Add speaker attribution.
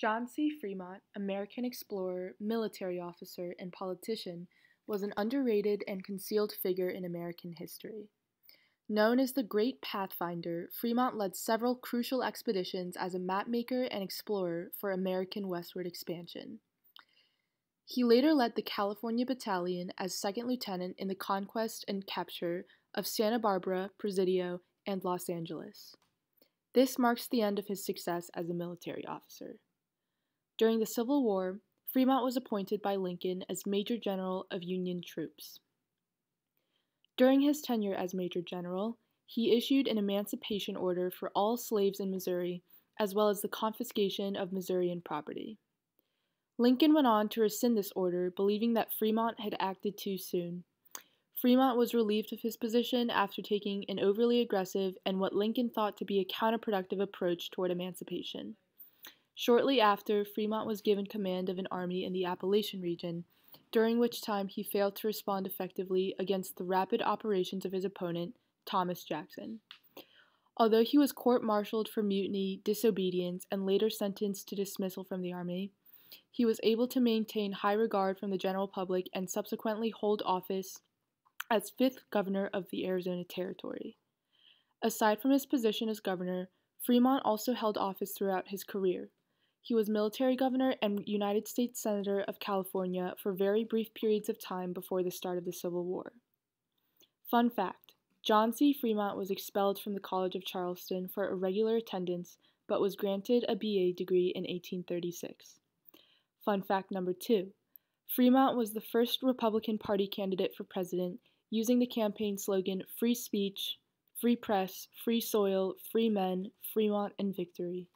Speaker 1: John C. Fremont, American explorer, military officer, and politician, was an underrated and concealed figure in American history. Known as the Great Pathfinder, Fremont led several crucial expeditions as a mapmaker and explorer for American westward expansion. He later led the California Battalion as second lieutenant in the conquest and capture of Santa Barbara, Presidio, and Los Angeles. This marks the end of his success as a military officer. During the Civil War, Fremont was appointed by Lincoln as Major General of Union troops. During his tenure as Major General, he issued an emancipation order for all slaves in Missouri, as well as the confiscation of Missourian property. Lincoln went on to rescind this order, believing that Fremont had acted too soon. Fremont was relieved of his position after taking an overly aggressive and what Lincoln thought to be a counterproductive approach toward emancipation. Shortly after, Fremont was given command of an army in the Appalachian region, during which time he failed to respond effectively against the rapid operations of his opponent, Thomas Jackson. Although he was court martialed for mutiny, disobedience, and later sentenced to dismissal from the army, he was able to maintain high regard from the general public and subsequently hold office as fifth governor of the Arizona Territory. Aside from his position as governor, Fremont also held office throughout his career. He was military governor and United States Senator of California for very brief periods of time before the start of the Civil War. Fun fact John C. Fremont was expelled from the College of Charleston for irregular attendance but was granted a BA degree in 1836. Fun fact number two Fremont was the first Republican Party candidate for president using the campaign slogan Free Speech, Free Press, Free Soil, Free Men, Fremont, and Victory.